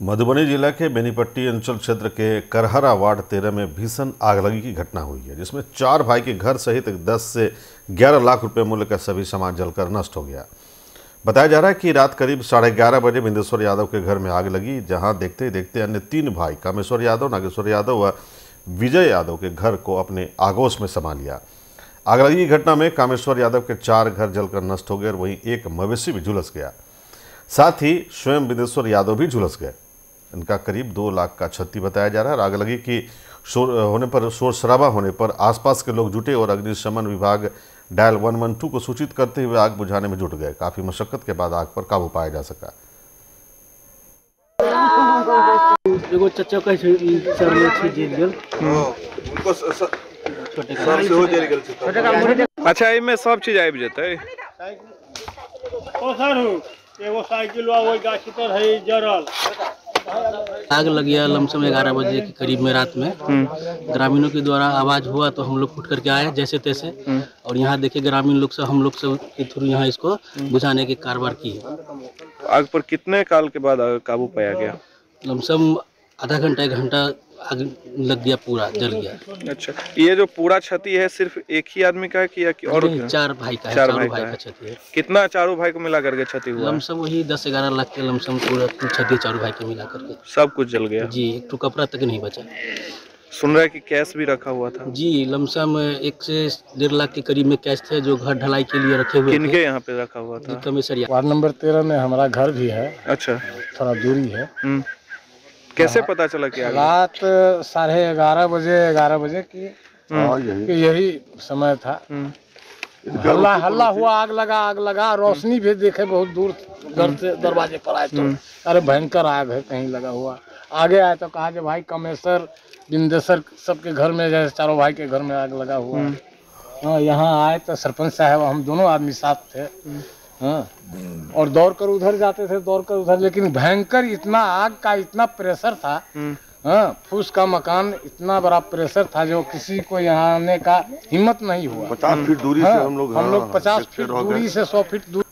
मधुबनी जिला के बेनीपट्टी अंचल क्षेत्र के करहरा वार्ड तेरह में भीषण आगलगी की घटना हुई है, जिसमें चार भाई के घर सहित 10 से 11 लाख रुपए मूल्य का सभी सामान जलकर नष्ट हो गया। बताया जा रहा है कि रात करीब साढ़े ग्यारह बजे बिंदेश्वर यादव के घर में आग लगी, जहाँ देखते ही देखते अन्य तीन भाई, कामेश्वर यादव, नागेश्वर यादव व विजय यादव के घर को अपने आगोश में समा लिया। आगलगी की घटना में कामेश्वर यादव के चार घर जलकर नष्ट हो गए और वहीं एक मवेशी भी झुलस गया। साथ ही स्वयं बिंदेश्वर यादव भी झुलस गए। इनका करीब दो लाख का क्षति बताया जा रहा है। और आग लगी की शोर होने पर शोर शराबा होने पर आसपास के लोग जुटे और अग्निशमन विभाग डायल वन वन टू को सूचित करते हुए आग बुझाने में जुट गए। काफ़ी मशक्कत के बाद आग पर काबू पाया जा सका। एगो चचा कहै छै सर में छै जेल गेल। उनको स- स- छोटे सर सेहो जरि गेल छै। अच्छा सब चीज़ आबि जेतै। पोखर हो। एगो साइकिल वही गाछी तर है जरल। आग लग गया लमसम ग्यारह बजे के करीब में रात में। ग्रामीणों के द्वारा आवाज़ हुआ तो हम लोग फुट करके आए जैसे तैसे। और यहाँ देखे ग्रामीण लोग से हम लोग से के थ्रू यहाँ इसको बुझाने की कार्रवाई की है। आग पर कितने काल के बाद काबू पाया गया? लमसम आधा घंटा एक घंटा आग लग गया पूरा जल गया। अच्छा ये जो पूरा क्षति है सिर्फ़ एक ही आदमी का है कि या कि और चार भाई का है चार चारों भाई भाई का का क्षति है। कितना चारों भाई को मिला करके क्षति हुआ? लमसम वही दस ग्यारह लाख के लमसम पूरा क्षति चारों भाई के मिला करके। सब कुछ जल गया? जी एक टू कपड़ा तक नहीं बचा। सुन रहा है कि कैश भी रखा हुआ था। जी लमसम एक से डेढ़ लाख के करीब में कैश थे जो घर ढलाई के लिए रखे हुए थे। किनके यहाँ पे रखा हुआ था? कमिश्नर वार्ड नंबर तेरह में हमारा घर भी है। अच्छा। थोड़ा दूरी है। हम्म। कैसे पता चला कि आग रात साढ़े ग्यारह बजे ग्यारह बजे की कि यही समय था। हल्ला हल्ला हुआ आग लगा आग लगा रोशनी भी देखे बहुत दूर घर से दरवाजे पर आए तो। अरे भयंकर आग है कहीं लगा हुआ। आगे आए तो कहा कि भाई कमेसर बिंदेसर सबके घर में जैसे चारों भाई के घर में आग लगा हुआ। हाँ यहाँ आए तो सरपंच साहब हम दोनों आदमी साथ थे। हाँ। और दौड़ कर उधर जाते थे दौड़ कर उधर लेकिन भयंकर इतना आग का इतना प्रेशर था। हाँ फूस का मकान इतना बड़ा प्रेशर था जो किसी को यहाँ आने का हिम्मत नहीं हुआ। पचास फीट दूरी से हाँ, हम लोग हम हाँ, लोग पचास फीट दूरी से सौ फीट दूर